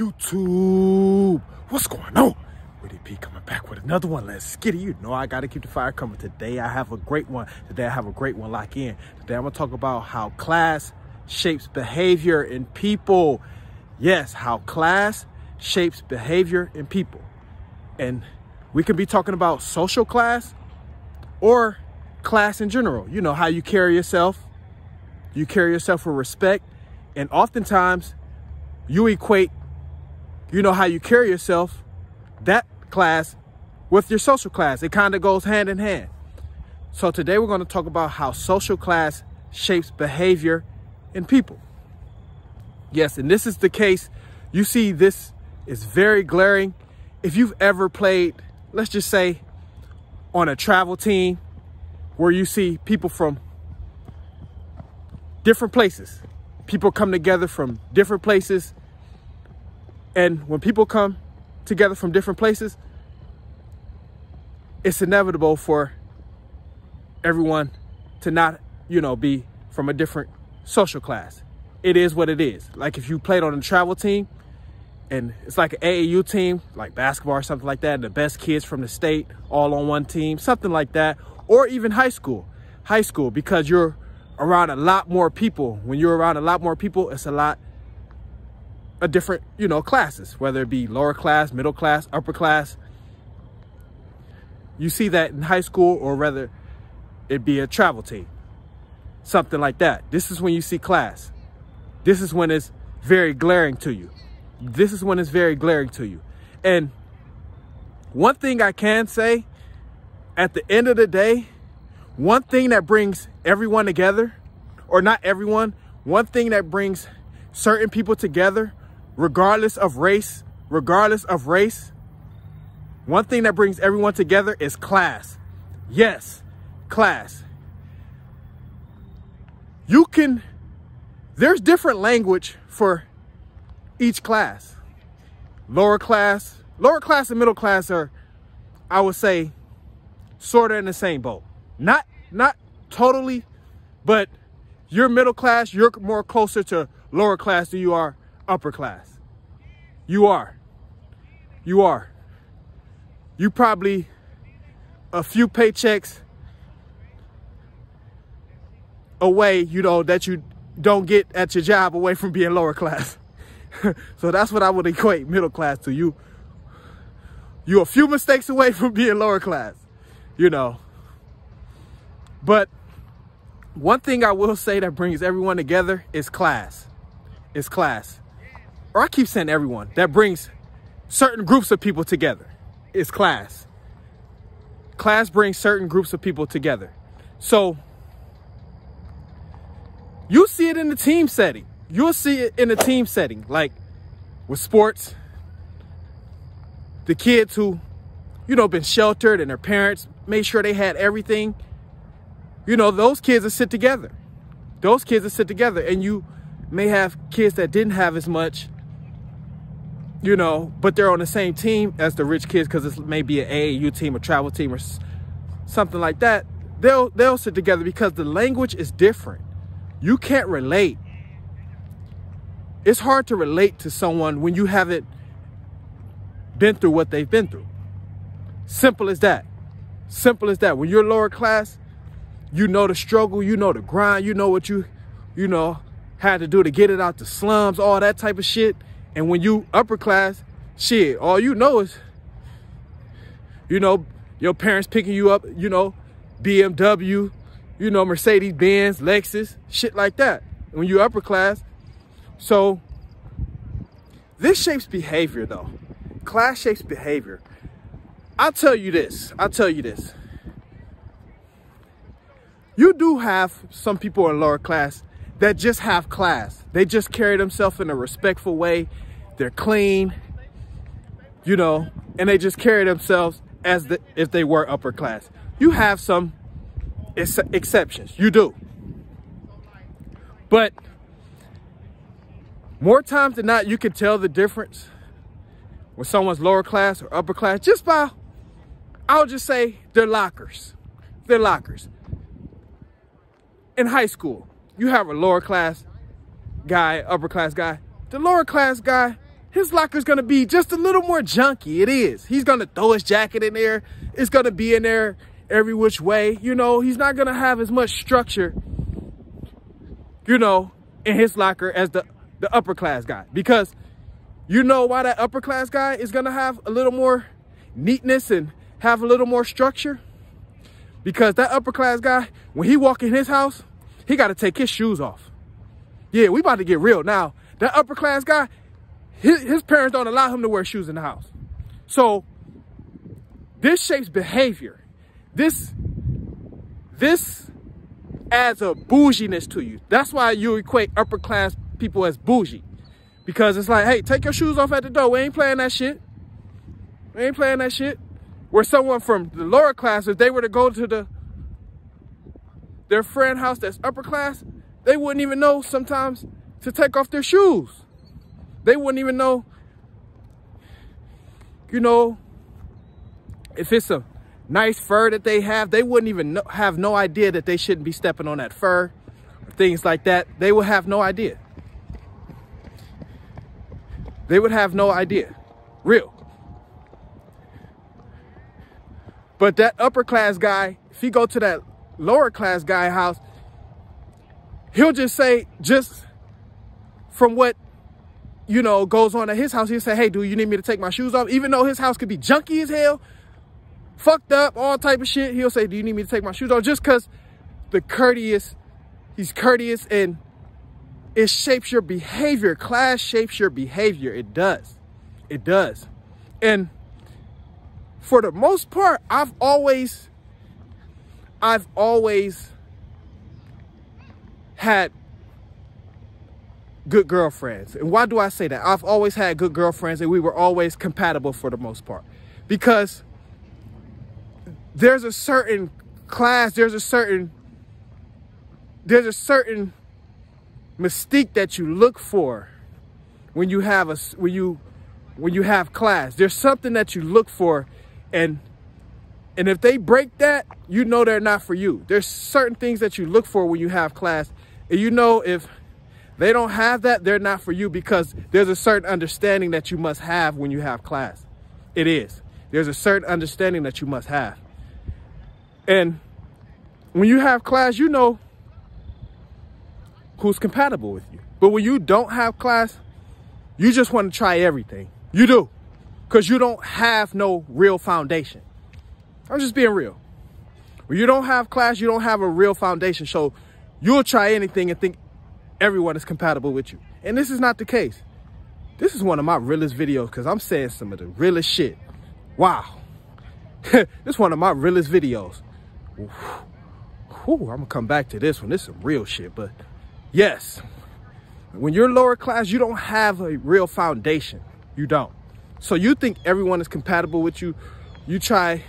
YouTube? What's going on? Witty P coming back with another one. Let's get it. You know I gotta keep the fire coming. Today I have a great one. Today I have a great one. Lock in. Today I'm gonna talk about how class shapes behavior in people. Yes, how class shapes behavior in people. And we could be talking about social class or class in general. You know, how you carry yourself. You carry yourself with respect. And oftentimes you equate you know how you carry yourself, that class with your social class. It kind of goes hand in hand. So today we're going to talk about how social class shapes behavior in people. Yes, and this is the case. You see, this is very glaring. If you've ever played, let's just say, on a travel team where you see people from different places, people come together from different places and when people come together from different places, it's inevitable for everyone to not, you know, be from a different social class. It is what it is. Like if you played on a travel team and it's like an AAU team, like basketball or something like that, the best kids from the state all on one team, something like that, or even high school. High school, because you're around a lot more people. When you're around a lot more people, it's a lot a different, you know, classes, whether it be lower class, middle class, upper class. You see that in high school or rather it be a travel team, something like that. This is when you see class. This is when it's very glaring to you. This is when it's very glaring to you. And one thing I can say at the end of the day, one thing that brings everyone together, or not everyone, one thing that brings certain people together regardless of race, regardless of race, one thing that brings everyone together is class. Yes, class. You can, there's different language for each class. Lower class, lower class and middle class are, I would say, sort of in the same boat. Not, not totally, but you're middle class, you're more closer to lower class than you are upper class. You are. You are. You probably a few paychecks away, you know, that you don't get at your job away from being lower class. so that's what I would equate middle class to you. You a few mistakes away from being lower class, you know. But one thing I will say that brings everyone together is class. Is class or I keep saying everyone, that brings certain groups of people together is class. Class brings certain groups of people together. So you see it in the team setting. You'll see it in the team setting, like with sports. The kids who, you know, been sheltered and their parents made sure they had everything. You know, those kids will sit together. Those kids will sit together. And you may have kids that didn't have as much you know, but they're on the same team as the rich kids because it's maybe an AAU team, a travel team, or something like that. They'll they'll sit together because the language is different. You can't relate. It's hard to relate to someone when you haven't been through what they've been through. Simple as that. Simple as that. When you're lower class, you know the struggle, you know the grind, you know what you, you know, had to do to get it out the slums, all that type of shit. And when you upper class, shit, all you know is, you know, your parents picking you up, you know, BMW, you know, Mercedes Benz, Lexus, shit like that. When you upper class. So this shapes behavior though. Class shapes behavior. I'll tell you this. I'll tell you this. You do have some people in lower class that just have class. They just carry themselves in a respectful way. They're clean, you know, and they just carry themselves as the, if they were upper class. You have some ex exceptions. You do. But more times than not, you can tell the difference when someone's lower class or upper class just by, I'll just say, their lockers. Their lockers. In high school, you have a lower class guy, upper class guy. The lower class guy his locker's gonna be just a little more junky. It is. He's gonna throw his jacket in there. It's gonna be in there every which way. You know, he's not gonna have as much structure, you know, in his locker as the, the upper class guy. Because you know why that upper class guy is gonna have a little more neatness and have a little more structure? Because that upper class guy, when he walk in his house, he gotta take his shoes off. Yeah, we about to get real. Now, that upper class guy, his, his parents don't allow him to wear shoes in the house. So this shapes behavior. This, this adds a bouginess to you. That's why you equate upper class people as bougie. Because it's like, hey, take your shoes off at the door. We ain't playing that shit. We ain't playing that shit. Where someone from the lower class, if they were to go to the their friend house that's upper class, they wouldn't even know sometimes to take off their shoes. They wouldn't even know, you know, if it's a nice fur that they have, they wouldn't even know, have no idea that they shouldn't be stepping on that fur, things like that. They would have no idea. They would have no idea. Real. But that upper class guy, if he go to that lower class guy house, he'll just say, just from what you know, goes on at his house, he'll say, hey, do you need me to take my shoes off? Even though his house could be junky as hell, fucked up, all type of shit, he'll say, do you need me to take my shoes off? Just because the courteous, he's courteous and it shapes your behavior. Class shapes your behavior. It does. It does. And for the most part, I've always, I've always had good girlfriends. And why do I say that? I've always had good girlfriends and we were always compatible for the most part. Because there's a certain class, there's a certain there's a certain mystique that you look for when you have a when you when you have class. There's something that you look for and and if they break that, you know they're not for you. There's certain things that you look for when you have class. And you know if they don't have that, they're not for you because there's a certain understanding that you must have when you have class. It is. There's a certain understanding that you must have. And when you have class, you know who's compatible with you. But when you don't have class, you just want to try everything. You do. Because you don't have no real foundation. I'm just being real. When you don't have class, you don't have a real foundation. So you'll try anything and think everyone is compatible with you. And this is not the case. This is one of my realest videos because I'm saying some of the realest shit. Wow. this is one of my realest videos. Whew, I'm gonna come back to this one. This is some real shit, but yes, when you're lower class, you don't have a real foundation. You don't. So you think everyone is compatible with you. You try,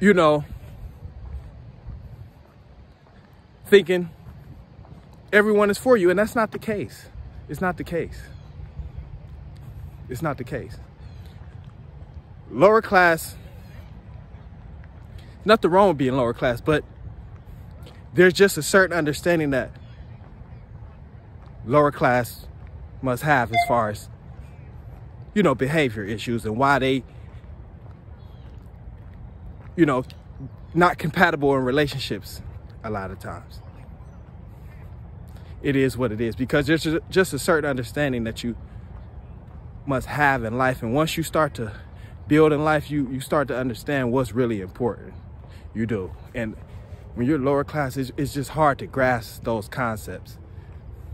you know, thinking everyone is for you. And that's not the case. It's not the case. It's not the case. Lower class, nothing wrong with being lower class, but there's just a certain understanding that lower class must have as far as, you know, behavior issues and why they, you know, not compatible in relationships a lot of times it is what it is because there's just a certain understanding that you must have in life. And once you start to build in life, you, you start to understand what's really important. You do. And when you're lower class, it's, it's just hard to grasp those concepts.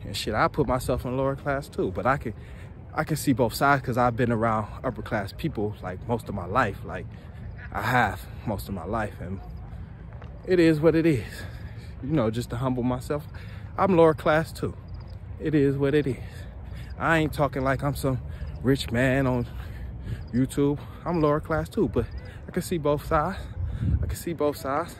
And shit, I put myself in lower class too, but I can, I can see both sides because I've been around upper class people like most of my life. Like I have most of my life and it is what it is. You know, just to humble myself. I'm lower class too. It is what it is. I ain't talking like I'm some rich man on YouTube. I'm lower class too, but I can see both sides. I can see both sides.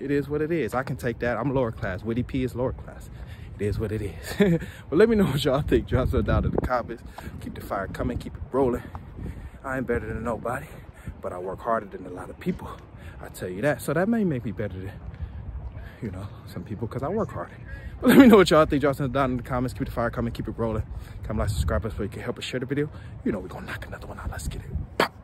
It is what it is. I can take that. I'm lower class. Witty P is lower class. It is what it is. but let me know what y'all think. Drop some down in the comments. Keep the fire coming. Keep it rolling. I ain't better than nobody, but I work harder than a lot of people. I tell you that. So that may make me better than you know, some people because I work hard. But let me know what y'all think. Y'all send it down in the comments. Keep the fire coming. Keep it rolling. Come like, subscribe us so you can help us share the video. You know we're going to knock another one out. Let's get it. Pop.